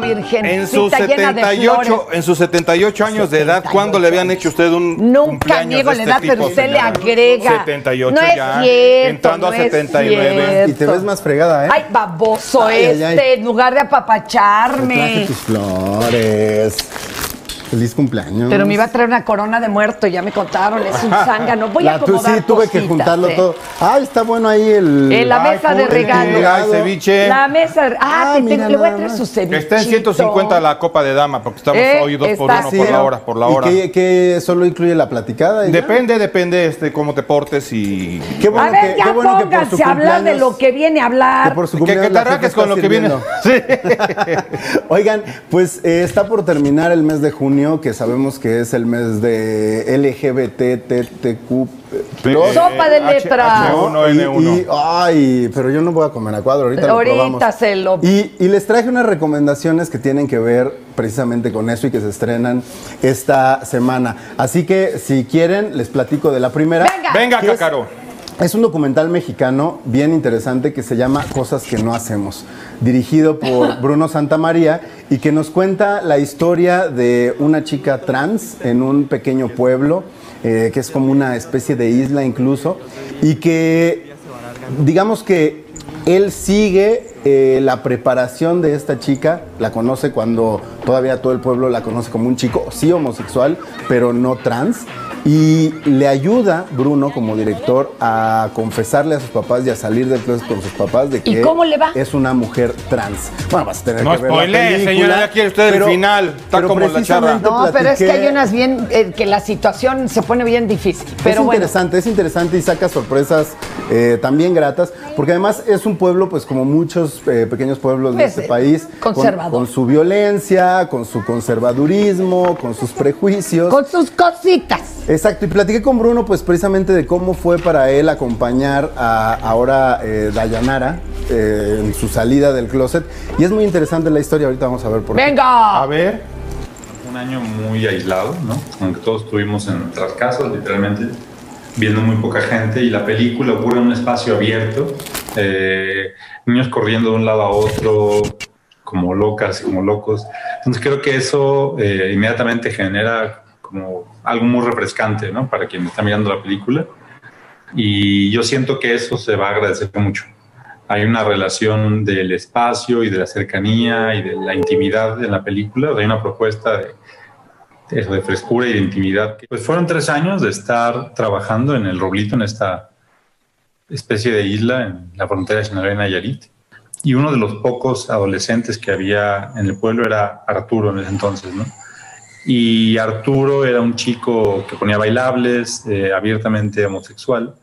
No, virgen. En sus, 78, en sus 78 años de edad, ¿cuándo le habían hecho usted un Nunca niego la este edad, pero tipo, usted le señora? agrega. 78 no ya, es cierto, entrando a no es 79. cierto. Y te ves más fregada, ¿eh? Ay, baboso Ay, ay, este, ay. en lugar de Te traje apapacharme. tus flores. Feliz cumpleaños. Pero me iba a traer una corona de muerto, ya me contaron, es un zángano. Voy a La- tú- acomodar sí, tuve que juntarlo ¿eh? todo. Ay, está bueno ahí el. En la Ay, mesa de el regalo. Ay, ceviche. La mesa de... Ah, Ah, te mira le voy a traer su ceviche. Está en 150 la copa de dama, porque estamos Eh, hoy dos por uno Sí. por la hora, por la ¿Y hora. qué, qué solo incluye la platicada? y ya? Depende, depende este, cómo te portes y... Qué bueno a ver, que, ya qué bueno que por su pónganse a hablar de cumpleaños- lo que viene a hablar. que por su Que, cumpleaños que te arranques con lo que viene. Oigan, pues eh, está por terminar el mes de junio, que sabemos que es el mes de LGBTTQ+. Sopa de H- letras. H1, Y- N1. y- ay, pero yo no voy a comer a cuadro, ahorita, Ahorita lo probamos. se lo- Y, y les traje unas recomendaciones que tienen que ver precisamente con eso y que se estrenan esta semana. Así que si quieren, les platico de la primera. Venga. Venga. Cacaro. Es un documental mexicano bien interesante que se llama Cosas que no hacemos, dirigido por Bruno Santamaría y que nos cuenta la historia de una chica trans en un pequeño pueblo, eh, que es como una especie de isla incluso, y que digamos que él sigue eh, la preparación de esta chica, la conoce cuando todavía todo el pueblo la conoce como un chico, sí homosexual, pero no trans. Y le ayuda Bruno como director a confesarle a sus papás y a salir del closet con sus papás de que cómo le va? es una mujer trans. Bueno, vas a tener No que ver la película, señora, ya quiere usted el final. Está pero como la charra. No, pero es que hay unas bien, eh, que la situación se pone bien difícil. Pero es bueno, interesante, es interesante y saca sorpresas eh, también gratas, porque además es un pueblo, pues como muchos eh, pequeños pueblos de Pues, este país, con- conservador. Con, su violencia, con su conservadurismo, con sus prejuicios. con sus cositas. Exacto, y platiqué con Bruno, pues precisamente de cómo fue para él acompañar a ahora eh, Dayanara eh, en su salida del closet. Y es muy interesante la historia, ahorita vamos a ver por qué. Venga. A ver. un año muy aislado, ¿no? Aunque todos estuvimos en nuestras casas, literalmente, viendo muy poca gente y la película ocurre en un espacio abierto, eh, niños corriendo de un lado a otro, como locas y como locos. Entonces creo que eso eh, inmediatamente genera como algo muy refrescante, ¿no? Para quien está mirando la película. Y yo siento que eso se va a agradecer mucho. Hay una relación del espacio y de la cercanía y de la intimidad en la película. Hay una propuesta de, eso, de frescura y de intimidad. Pues fueron tres años de estar trabajando en el Roblito, en esta especie de isla en la frontera de Sinaloa y Nayarit. Y uno de los pocos adolescentes que había en el pueblo era Arturo en ese entonces, ¿no? Y Arturo era un chico que ponía bailables, eh, abiertamente homosexual,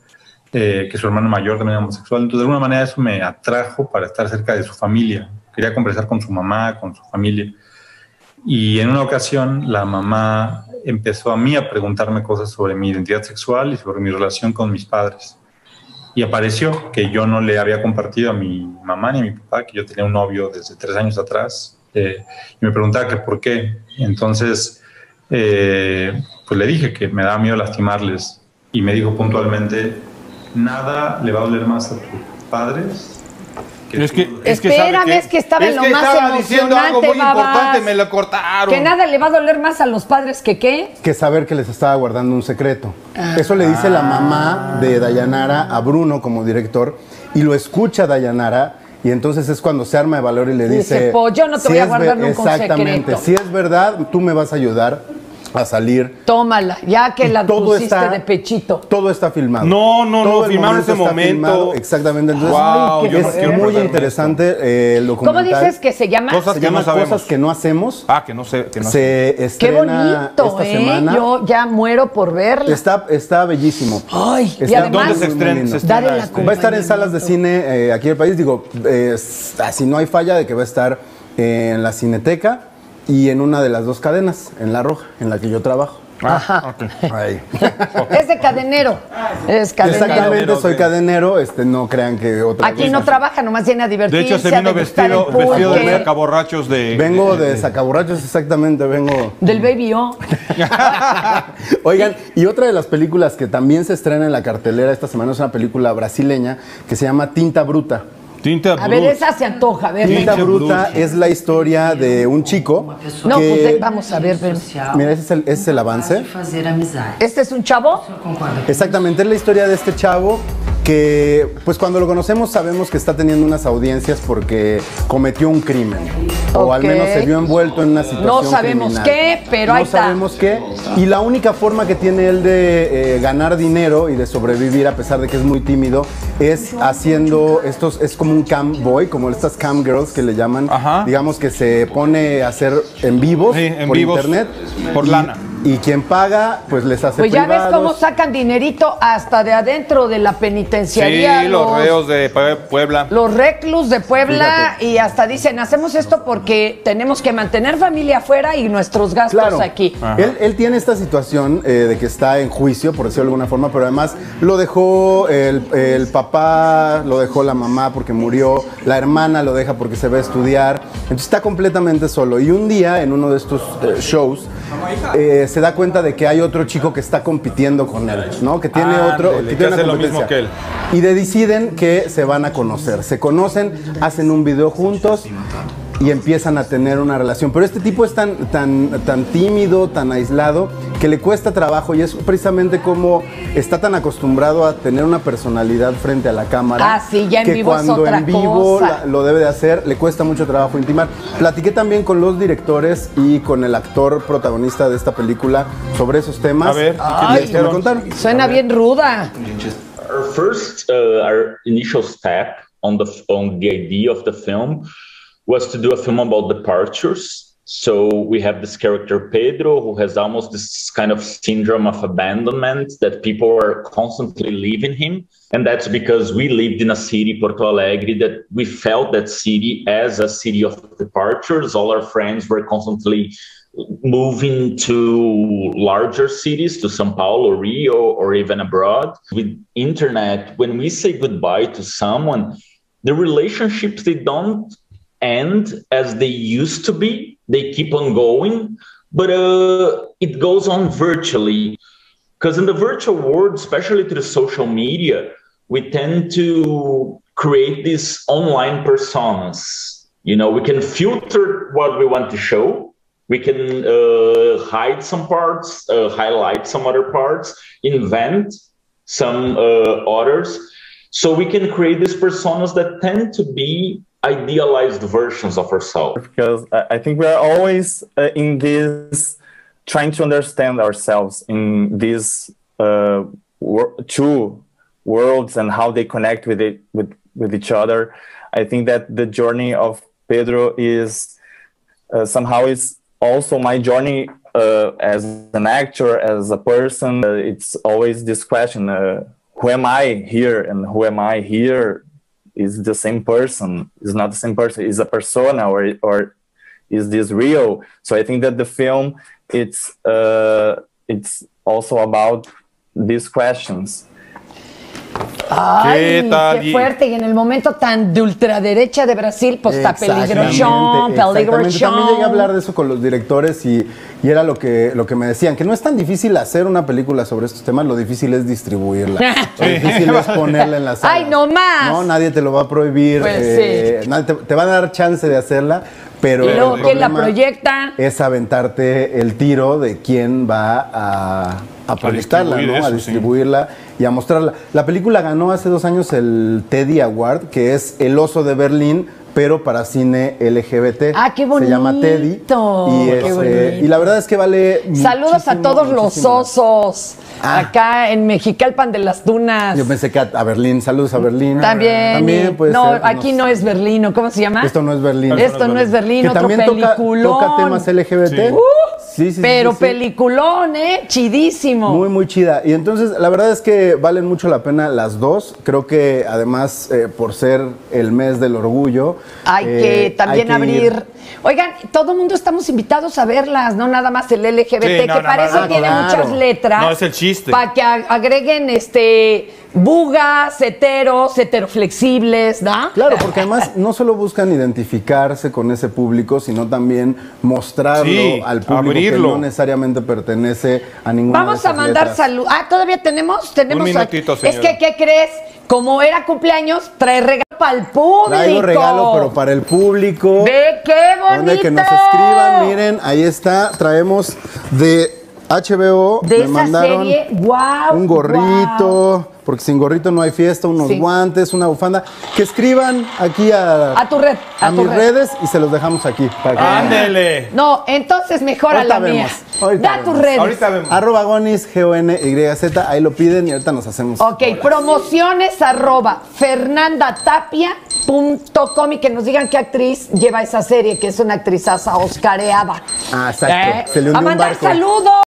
eh, que su hermano mayor también era homosexual. Entonces, de alguna manera eso me atrajo para estar cerca de su familia. Quería conversar con su mamá, con su familia. Y en una ocasión la mamá empezó a mí a preguntarme cosas sobre mi identidad sexual y sobre mi relación con mis padres. Y apareció que yo no le había compartido a mi mamá ni a mi papá que yo tenía un novio desde tres años atrás. eh, y me preguntaba que por qué. Entonces, eh, pues le dije que me daba miedo lastimarles. Y me dijo puntualmente, nada le va a doler más a tus padres. Es que, tú". es que Espérame, es que estaba en lo más estaba diciendo algo muy emocionante, importante, babas. me lo cortaron. Que nada le va a doler más a los padres que qué. que saber que les estaba guardando un secreto. Eso le dice la mamá de Dayanara a Bruno como director y lo escucha Dayanara y entonces es cuando se arma de valor y le Dice, dice... "Po, yo no te voy a guardar nunca un Exactamente, secreto". si es verdad, tú me vas a ayudar a salir. Tómala, ya que Y la todo pusiste está- de pechito. Todo está filmado. No, no, Todo no, filmaron ese momento. filmado, exactamente. Entonces, no es muy interesante eh, el ¿Cómo documental. dices que se llama? Cosas Se que llama no sabemos. Cosas que no hacemos. Ah, que no sé, que no. Se Qué estrena bonito, esta ¿eh? semana. Yo ya muero por verla. Está, está bellísimo. Ay, y Está además- ¿Dónde se estrena? Se este? Va a estar en salas de cine eh, aquí en el país. Digo, eh, así no hay falla de que va a estar en la Cineteca y en una de las dos cadenas, en La Roja, en la que yo trabajo. Ajá. Ahí. Es de cadenero. Es cadenero. Exactamente, soy cadenero. Este, no crean que otra Aquí cosa. no trabaja, nomás viene a De divertirse. hecho, se vino vestido, vestido de sacaborrachos de. Vengo de Sacaborrachos, exactamente, vengo. Del Baby O. Oigan, y otra de las películas que también se estrena en la cartelera esta semana es una película brasileña que se llama Tinta Bruta. Tinta A ver, esa se antoja. A ver, Tinta. Bruta es la historia de un chico No, que... pues eh, vamos a ver. ven. Mira, ese es el, ese es el avance. ¿Este es un chavo? Exactamente, es la historia de este chavo que, pues cuando lo conocemos sabemos que está teniendo unas audiencias porque cometió un crimen. O al menos se vio envuelto en una situación No sabemos criminal. qué, pero no ahí está. sabemos qué. Y la única forma que tiene él de eh, ganar dinero y de sobrevivir, a pesar de que es muy tímido, es haciendo estos, es como un cam boy, como estas cam girls que le llaman, Ajá. digamos que se pone a hacer en vivos Sí, en por vivos, internet. por Y- lana. Y quien paga, pues les hace Pues ya ves cómo sacan dinerito hasta de adentro de la penitenciaría. Sí, los reos de Pue- Puebla. Los reclus de Puebla Fíjate. y hasta dicen, hacemos esto porque tenemos que mantener familia afuera y nuestros gastos Claro. aquí. Él, él tiene esta situación eh, de que está en juicio, por decirlo de alguna forma, pero además lo dejó el, el papá, lo dejó la mamá porque murió, la hermana lo deja porque se va a estudiar. Entonces está completamente solo. Y un día, en uno de estos eh, shows, eh, se da cuenta de que hay otro chico que está compitiendo con él, ¿no? Que tiene Ah, otro. que tiene una hace lo mismo que él. Y de- deciden que se van a conocer. Se conocen, hacen un video juntos y empiezan a tener una relación. Pero este tipo es tan, tan, tan tímido, tan aislado, que le cuesta trabajo y es precisamente como está tan acostumbrado a tener una personalidad frente a la cámara. Ah, sí, ya en que vivo es cuando otra en vivo cosa. la- lo debe de hacer, le cuesta mucho trabajo intimar. Platiqué también con los directores y con el actor protagonista de esta película sobre esos temas. A ver, ¿y qué y te es que me dijeron? contaron. Suena bien ruda. Our first, uh, our initial step on the on the idea of the film was to do a film about departures. So we have this character Pedro who has almost this kind of syndrome of abandonment that people are constantly leaving him, and that's because we lived in a city, Porto Alegre, that we felt that city as a city of departures. All our friends were constantly moving to larger cities to Sao Paulo, Rio, or even abroad. With internet, when we say goodbye to someone, the relationships they don't end as they used to be. They keep on going, but uh, it goes on virtually. Because in the virtual world, especially through social media, we tend to create these online personas. You know, we can filter what we want to show. We can uh, hide some parts, uh, highlight some other parts, invent some uh, others. So we can create these personas that tend to be idealized versions of ourselves. because I think we are always uh, in this trying to understand ourselves in these uh, wor- two worlds and how they connect with it with with each other. I think that the journey of Pedro is uh, somehow is also my journey uh, as an actor, as a person. Uh, it's always this question: uh, Who am I here, and who am I here? Is the same person? Is not the same person? Is a persona, or or is this real? So I think that the film it's uh, it's also about these questions. Ay, ¿Qué tal? qué fuerte. Y en el momento tan de ultraderecha de Brasil, pues está Exactamente, peligrochón, exactamente. peligrochón. También llegué a hablar de eso con los directores y, y era lo que, lo que me decían, que no es tan difícil hacer una película sobre estos temas, lo difícil es distribuirla. Lo difícil es ponerla en la sala. Ay, no más. No, nadie te lo va a prohibir. Pues eh, nadie te, te va a dar chance de hacerla, pero... Y luego, ¿quién la proyecta? Es aventarte el tiro de quién va a, a proyectarla, distribuir ¿no? a sí. distribuirla y a mostrarla. La película ganó hace dos años el Teddy Award, que es el oso de Berlín, pero para cine LGBT. Ah, qué Se llama Teddy. bonito, Y, qué este, bonito. y la verdad es que vale. Saludos a muchísimo, todos los osos. Ah. Acá en Mexicalpan de las Dunas. Yo pensé que a, a Berlín. Saludos a Berlín. También. También puede no, ser, aquí no es Berlín, ¿o ¿cómo se llama? Esto no es Berlín. Esto no es Berlín, Que otro también toca, peliculón. toca temas LGBT. Sí. Uh, Sí, sí, sí, pero sí, sí. peliculón, ¿eh? Chidísimo. Muy, muy chida. Y entonces, la verdad es que valen mucho la pena las dos. Creo que además, eh, por ser el mes del orgullo. Hay eh, que también hay que ir. abrir. Oigan, todo el mundo estamos invitados a verlas, no nada más el LGBT, Sí, no, que para eso tiene Claro. muchas letras. No, es el chiste. Para que ag- agreguen este bugas, heteros, heteroflexibles, ¿da? Claro, porque además no solo buscan identificarse con ese público, sino también mostrarlo Sí, al público abrirlo. que no necesariamente pertenece a ninguna Vamos de a mandar salud. Ah, todavía tenemos, tenemos. Un minutito, Es señora. que, ¿qué crees? Como era cumpleaños, trae regalo. para el público. Traigo regalo, pero para el público. Ve qué bonito. Donde que nos escriban, miren, ahí está. Traemos de HBO. De me esa mandaron serie, guau, un gorrito, porque sin gorrito no hay fiesta, unos Sí. guantes, una bufanda. Que escriban aquí a, A tu red, a a tu mis red. redes y se los dejamos aquí. para que vean. Ándele. No, entonces mejor a Ahorita la mía. vemos, Da tus redes. Ahorita vemos. Arroba Gonis, G-O-N-Y-Z, ahí lo piden y ahorita nos hacemos. Ok, promociones arroba fernandatapia.com y que nos digan qué actriz lleva esa serie, que es una actrizaza oscareada. Ah, exacto. ¿Eh? Se le hundió a un mandar barco. saludos.